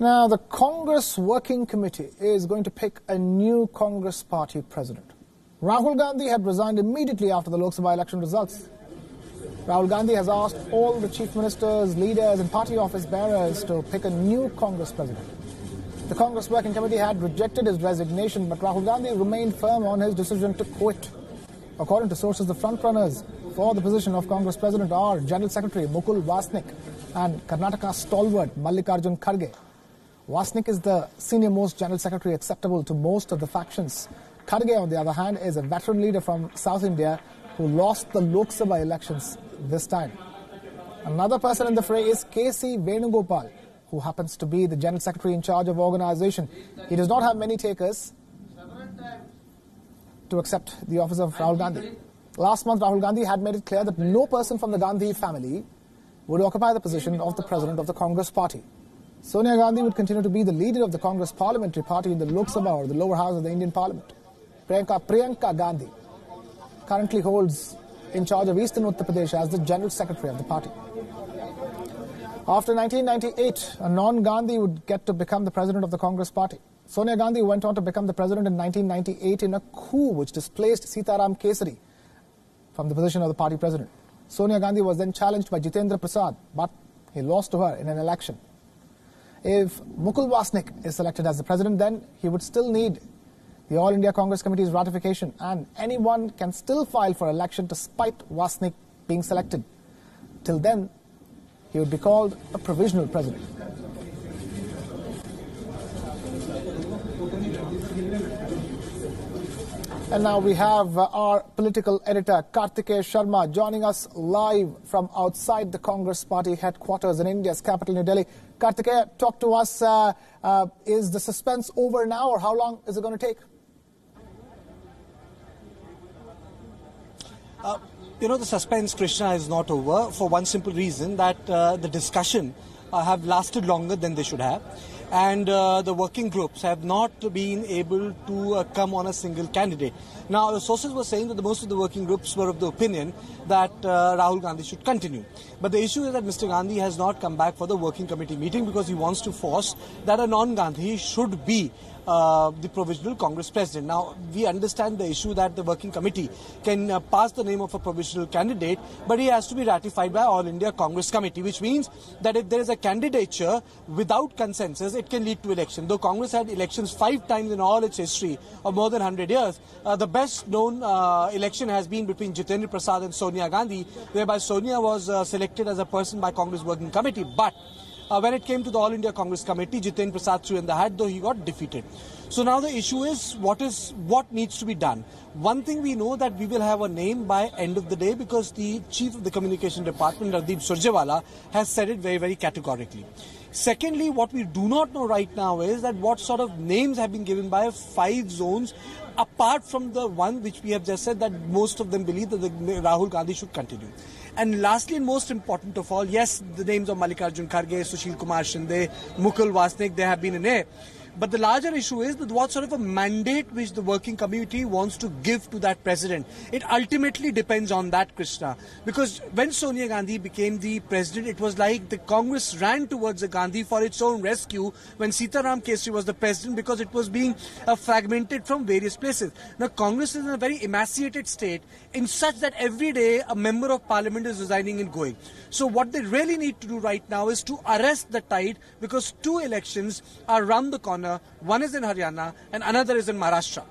Now, the Congress Working Committee is going to pick a new Congress party president. Rahul Gandhi had resigned immediately after the Lok Sabha election results. Rahul Gandhi has asked all the chief ministers, leaders, and party office bearers to pick a new Congress president. The Congress Working Committee had rejected his resignation, but Rahul Gandhi remained firm on his decision to quit. According to sources, the frontrunners for the position of Congress president are General Secretary Mukul Wasnik and Karnataka stalwart Mallikarjun Kharge. Wasnik is the senior most general secretary acceptable to most of the factions. Kharge, on the other hand, is a veteran leader from South India who lost the Lok Sabha elections this time. Another person in the fray is K.C. Venugopal, who happens to be the general secretary in charge of organization. He does not have many takers to accept the office of Rahul Gandhi. Last month, Rahul Gandhi had made it clear that no person from the Gandhi family would occupy the position of the president of the Congress party. Sonia Gandhi would continue to be the leader of the Congress parliamentary party in the Lok Sabha or the lower house of the Indian parliament. Priyanka, Priyanka Gandhi currently holds in charge of Eastern Uttar Pradesh as the general secretary of the party. After 1998, a non-Gandhi would get to become the president of the Congress party. Sonia Gandhi went on to become the president in 1998 in a coup which displaced Sitaram Kesari from the position of the party president. Sonia Gandhi was then challenged by Jitendra Prasad, but he lost to her in an election. If Mukul Wasnik is selected as the president, then he would still need the All India Congress Committee's ratification, and anyone can still file for election despite Wasnik being selected. Till then, he would be called a provisional president. And now we have uh, our political editor Kartikeya Sharma joining us live from outside the Congress party headquarters in India's capital, New Delhi. Kartikeya, talk to us. Uh, uh, is the suspense over now, or how long is it going to take? Uh, you know, the suspense, Krishna, is not over for one simple reason that uh, the discussion uh, have lasted longer than they should have and uh, the working groups have not been able to uh, come on a single candidate. Now, the sources were saying that the, most of the working groups were of the opinion that uh, Rahul Gandhi should continue. But the issue is that Mr. Gandhi has not come back for the working committee meeting because he wants to force that a non-Gandhi should be uh, the provisional Congress president. Now, we understand the issue that the working committee can uh, pass the name of a provisional candidate, but he has to be ratified by All India Congress Committee, which means that if there is a candidature without consensus, it can lead to election. Though Congress had elections five times in all its history of more than 100 years, uh, the best known uh, election has been between Jitendra Prasad and Sonia Gandhi, whereby Sonia was uh, selected as a person by Congress Working Committee. But uh, when it came to the All India Congress Committee, Jiten Prasad threw in the hat, though he got defeated. So now the issue is what is what needs to be done. One thing we know that we will have a name by end of the day because the chief of the communication department, Randeep Surjewala, has said it very very categorically. Secondly, what we do not know right now is that what sort of names have been given by five zones apart from the one which we have just said that most of them believe that the, Rahul Gandhi should continue. And lastly and most important of all, yes, the names of Mallikarjun Kharge, Sushil Kumar Shinde, Mukul Wasnik, they have been in air. But the larger issue is that what sort of a mandate which the working committee wants to give to that president. It ultimately depends on that, Krishna. Because when Sonia Gandhi became the president, it was like the Congress ran towards the Gandhi for its own rescue when Sitaram Kesri was the president because it was being uh, fragmented from various places. Now, Congress is in a very emaciated state in such that every day a member of parliament is resigning and going. So what they really need to do right now is to arrest the tide because two elections are around the corner. One is in Haryana and another is in Maharashtra.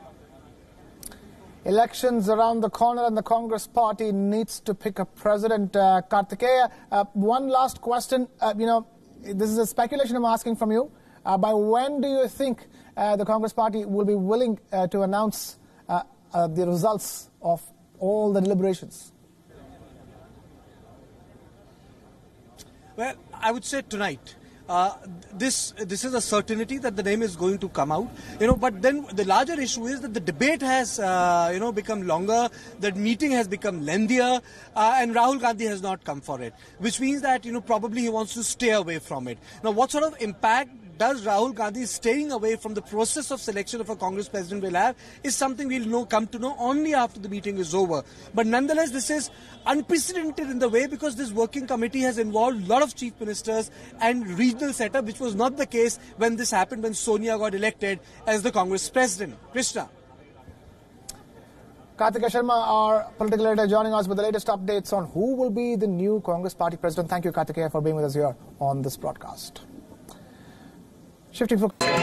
Elections around the corner and the Congress party needs to pick a president. Uh, Kartikeya, uh, one last question. Uh, you know, this is a speculation I'm asking from you. Uh, by when do you think uh, the Congress party will be willing uh, to announce the results of all the deliberations? Well, I would say tonight. Uh, this this is a certainty that the name is going to come out you know but then the larger issue is that the debate has uh, you know become longer that meeting has become lengthier uh, and Rahul Gandhi has not come for it which means that you know probably he wants to stay away from it. Now what sort of impact does Rahul Gandhi staying away from the process of selection of a Congress president will have is something we'll know, come to know only after the meeting is over. But nonetheless, this is unprecedented in the way because this working committee has involved a lot of chief ministers and regional setup, which was not the case when this happened when Sonia got elected as the Congress president. Krishna. Kartikeya Sharma, our political editor, joining us with the latest updates on who will be the new Congress party president. Thank you, Kartikeya, for being with us here on this broadcast. Shifting focus.